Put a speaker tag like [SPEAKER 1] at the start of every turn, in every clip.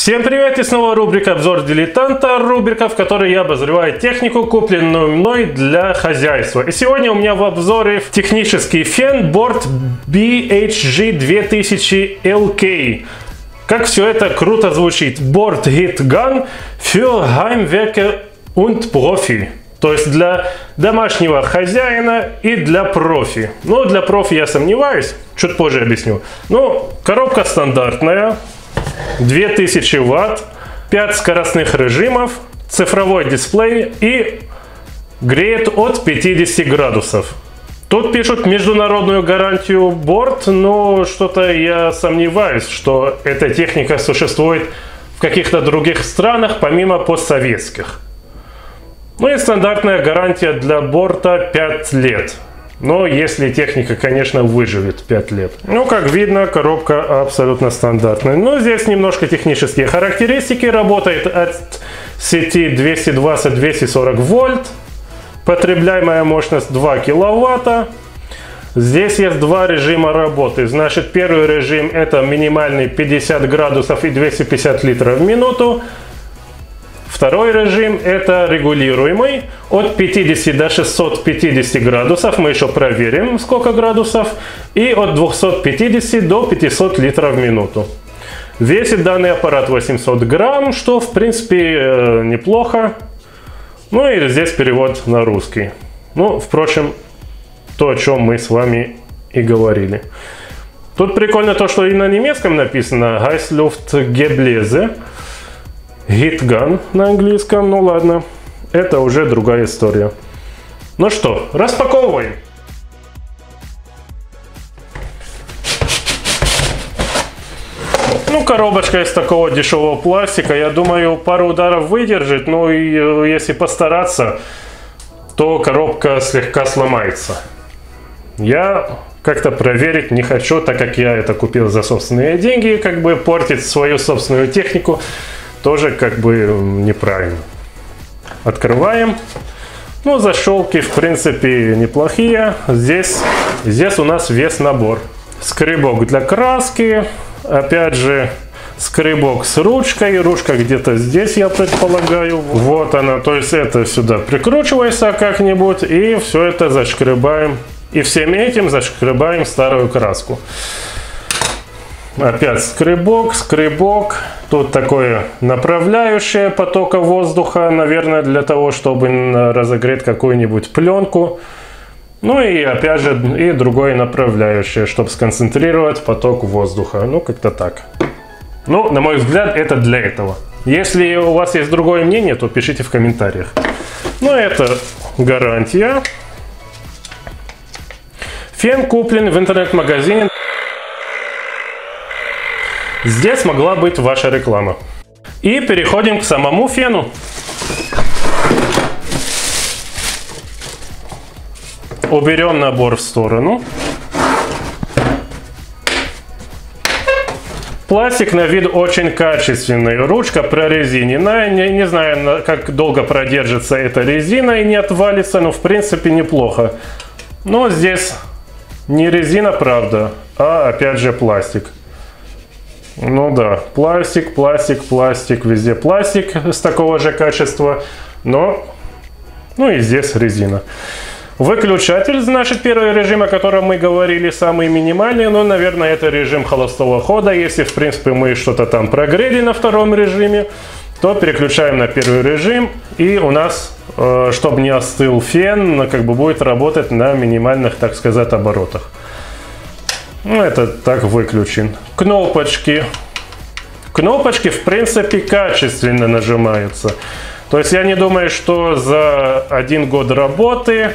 [SPEAKER 1] Всем привет и снова рубрика «Обзор дилетанта», рубрика, в которой я обозреваю технику, купленную мной для хозяйства. И сегодня у меня в обзоре технический фен борт BHG 2000 LK. Как все это круто звучит. Борт Hitgun für Heimwerker und Profi. То есть для домашнего хозяина и для профи. Ну, для профи я сомневаюсь, чуть позже объясню. Ну, коробка стандартная, 2000 ватт, 5 скоростных режимов, цифровой дисплей и греет от 50 градусов. Тут пишут международную гарантию борт, но что-то я сомневаюсь, что эта техника существует в каких-то других странах, помимо постсоветских. Ну и стандартная гарантия для борта 5 лет. Но если техника, конечно, выживет 5 лет. Ну, как видно, коробка абсолютно стандартная. Но здесь немножко технические характеристики. Работает от сети 220-240 вольт. Потребляемая мощность 2 киловатта. Здесь есть два режима работы. Значит, первый режим это минимальный 50 градусов и 250 литров в минуту. Второй режим это регулируемый от 50 до 650 градусов. Мы еще проверим, сколько градусов. И от 250 до 500 литров в минуту. Весит данный аппарат 800 грамм, что в принципе э, неплохо. Ну и здесь перевод на русский. Ну, впрочем, то, о чем мы с вами и говорили. Тут прикольно то, что и на немецком написано Heißluftgebläse. Гитган на английском, ну ладно, это уже другая история. Ну что, распаковываем. Ну, коробочка из такого дешевого пластика, я думаю, пару ударов выдержит, ну и э, если постараться, то коробка слегка сломается. Я как-то проверить не хочу, так как я это купил за собственные деньги, как бы портить свою собственную технику тоже как бы неправильно. Открываем. Ну, защелки, в принципе, неплохие. Здесь, здесь у нас весь набор. Скребок для краски. Опять же, скребок с ручкой. Ручка где-то здесь, я предполагаю. Вот она. То есть это сюда прикручивается как-нибудь. И все это зашкребаем. И всем этим зашкребаем старую краску. Опять скребок, скребок. Тут такое направляющее потока воздуха, наверное, для того, чтобы разогреть какую-нибудь пленку. Ну и опять же и другое направляющее, чтобы сконцентрировать поток воздуха. Ну, как-то так. Ну, на мой взгляд, это для этого. Если у вас есть другое мнение, то пишите в комментариях. Ну, это гарантия. Фен куплен в интернет-магазине Здесь могла быть ваша реклама. И переходим к самому фену. Уберем набор в сторону. Пластик на вид очень качественный. Ручка прорезиненная. Не, не знаю, как долго продержится эта резина и не отвалится, но в принципе неплохо. Но здесь не резина, правда, а опять же пластик. Ну да, пластик, пластик, пластик, везде пластик с такого же качества, но, ну и здесь резина. Выключатель, значит, первый режим, о котором мы говорили, самый минимальный, но, наверное, это режим холостого хода. Если, в принципе, мы что-то там прогрели на втором режиме, то переключаем на первый режим, и у нас, э, чтобы не остыл фен, как бы будет работать на минимальных, так сказать, оборотах. Ну, это так выключен. Кнопочки. Кнопочки, в принципе, качественно нажимаются. То есть я не думаю, что за один год работы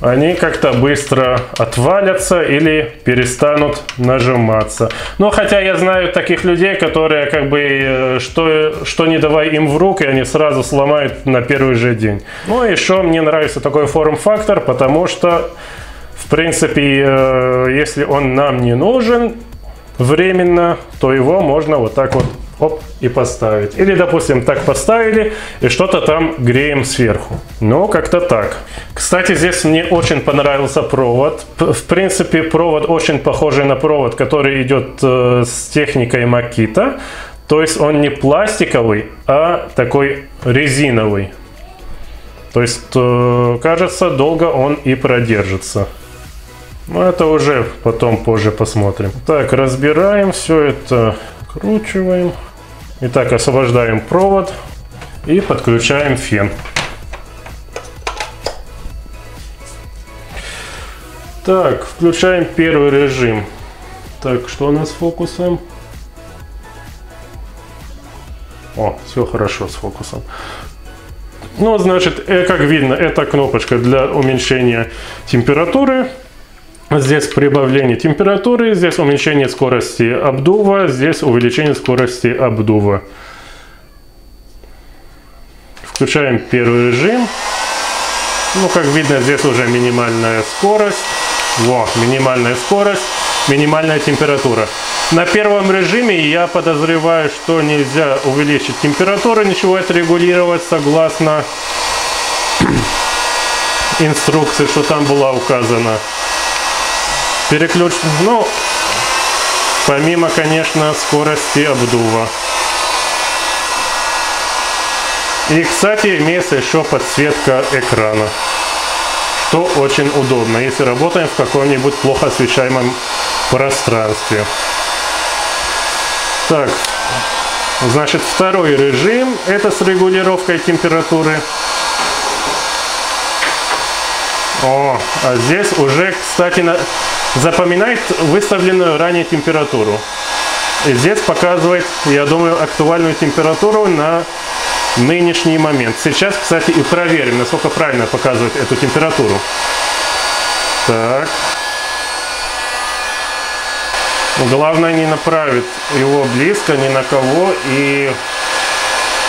[SPEAKER 1] они как-то быстро отвалятся или перестанут нажиматься. Но хотя я знаю таких людей, которые как бы э, что, что не давай им в руки, они сразу сломают на первый же день. Ну и еще мне нравится такой форм-фактор, потому что в принципе, э, если он нам не нужен временно, то его можно вот так вот оп, и поставить. Или, допустим, так поставили, и что-то там греем сверху. Ну, как-то так. Кстати, здесь мне очень понравился провод. В принципе, провод очень похожий на провод, который идет э, с техникой Makita. То есть он не пластиковый, а такой резиновый. То есть, э, кажется, долго он и продержится. Но это уже потом позже посмотрим. Так, разбираем все это, кручиваем. Итак, освобождаем провод и подключаем фен. Так, включаем первый режим. Так, что у нас с фокусом? О, все хорошо с фокусом. Ну, значит, э, как видно, это кнопочка для уменьшения температуры. Здесь прибавление температуры, здесь уменьшение скорости обдува, здесь увеличение скорости обдува. Включаем первый режим. Ну, как видно, здесь уже минимальная скорость. Во, минимальная скорость, минимальная температура. На первом режиме я подозреваю, что нельзя увеличить температуру, ничего отрегулировать согласно инструкции, что там была указана. Переключ... Ну, помимо, конечно, скорости обдува. И, кстати, имеется еще подсветка экрана, что очень удобно, если работаем в каком-нибудь плохо освещаемом пространстве. Так, значит, второй режим, это с регулировкой температуры. О, а здесь уже, кстати, на... запоминает выставленную ранее температуру. И здесь показывает, я думаю, актуальную температуру на нынешний момент. Сейчас, кстати, и проверим, насколько правильно показывает эту температуру. Так. Главное не направить его близко ни на кого и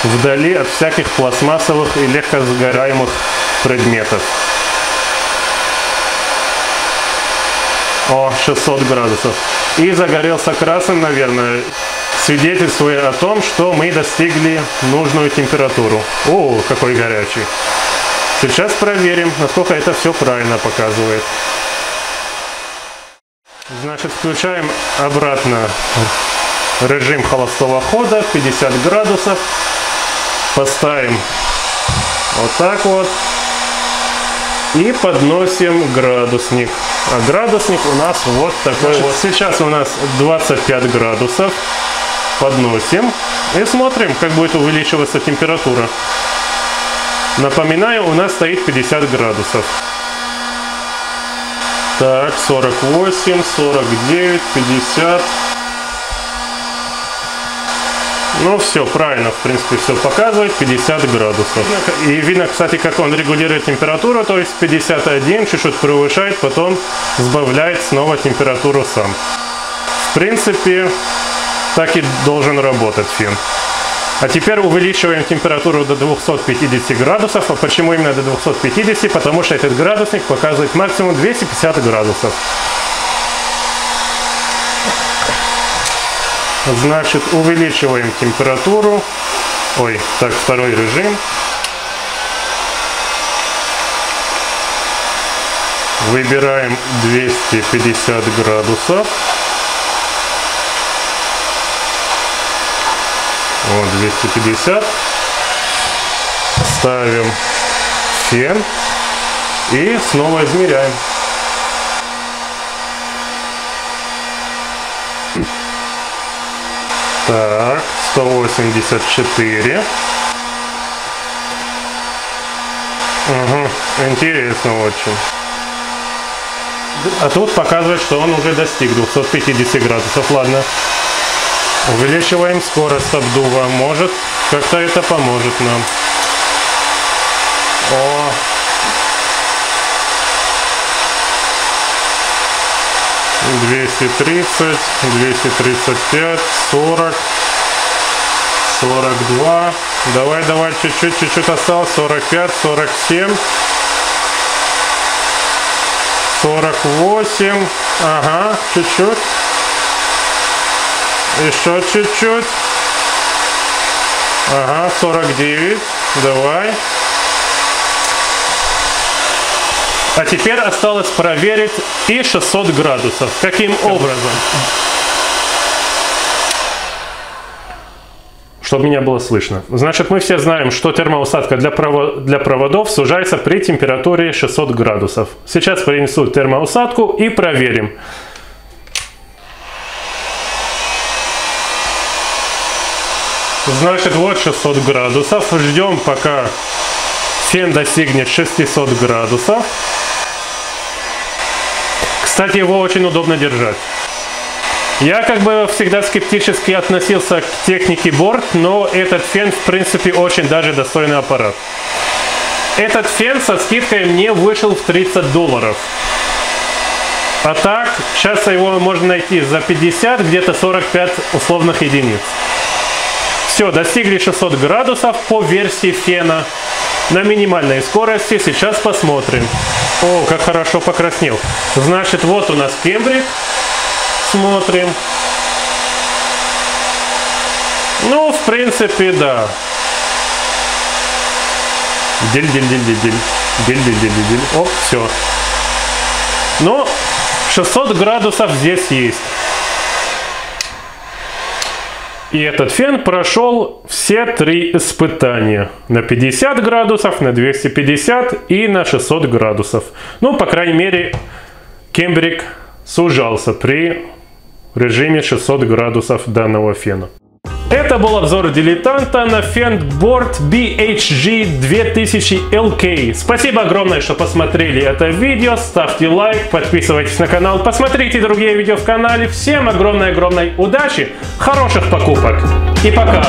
[SPEAKER 1] вдали от всяких пластмассовых и легко сгораемых предметов. О, 600 градусов. И загорелся красным, наверное, свидетельствуя о том, что мы достигли нужную температуру. О, какой горячий. Сейчас проверим, насколько это все правильно показывает. Значит, включаем обратно режим холостого хода, 50 градусов. Поставим вот так вот. И подносим градусник. А градусник у нас вот такой Значит, вот. Сейчас у нас 25 градусов. Подносим и смотрим, как будет увеличиваться температура. Напоминаю, у нас стоит 50 градусов. Так, 48, 49, 50. Ну все, правильно, в принципе, все показывает, 50 градусов. И видно, кстати, как он регулирует температуру, то есть 51, чуть-чуть превышает, потом сбавляет снова температуру сам. В принципе, так и должен работать фен. А теперь увеличиваем температуру до 250 градусов. А почему именно до 250? Потому что этот градусник показывает максимум 250 градусов. Значит, увеличиваем температуру. Ой, так, второй режим. Выбираем 250 градусов. Вот 250. Ставим фен и снова измеряем. Так, 184. Угу, интересно очень. А тут показывает, что он уже достиг 250 градусов. Ладно. Увеличиваем скорость обдува. Может, как-то это поможет нам. 230, 235, 40, 42. Давай, давай, чуть-чуть, чуть-чуть осталось. 45, 47, 48. Ага, чуть-чуть. Еще чуть-чуть. Ага, 49. Давай. А теперь осталось проверить и 600 градусов. Каким образом? чтобы меня было слышно. Значит, мы все знаем, что термоусадка для, провод, для проводов сужается при температуре 600 градусов. Сейчас принесу термоусадку и проверим. Значит, вот 600 градусов. Ждем, пока фен достигнет 600 градусов. Кстати, его очень удобно держать. Я как бы всегда скептически относился к технике борт, но этот фен в принципе очень даже достойный аппарат. Этот фен со скидкой мне вышел в 30 долларов. А так, сейчас его можно найти за 50, где-то 45 условных единиц. Все, достигли 600 градусов по версии фена на минимальной скорости. Сейчас посмотрим. О, как хорошо покраснел. Значит, вот у нас кембрик смотрим. Ну, в принципе, да. Дель-дель-дель-дель-дель. Дель-дель-дель-дель. Оп, все. Ну, 600 градусов здесь есть. И этот фен прошел все три испытания. На 50 градусов, на 250 и на 600 градусов. Ну, по крайней мере, Кембрик сужался при режиме 600 градусов данного фена. Это был обзор дилетанта на фендборд BHG 2000 LK. Спасибо огромное, что посмотрели это видео. Ставьте лайк, подписывайтесь на канал, посмотрите другие видео в канале. Всем огромной-огромной удачи, хороших покупок и пока!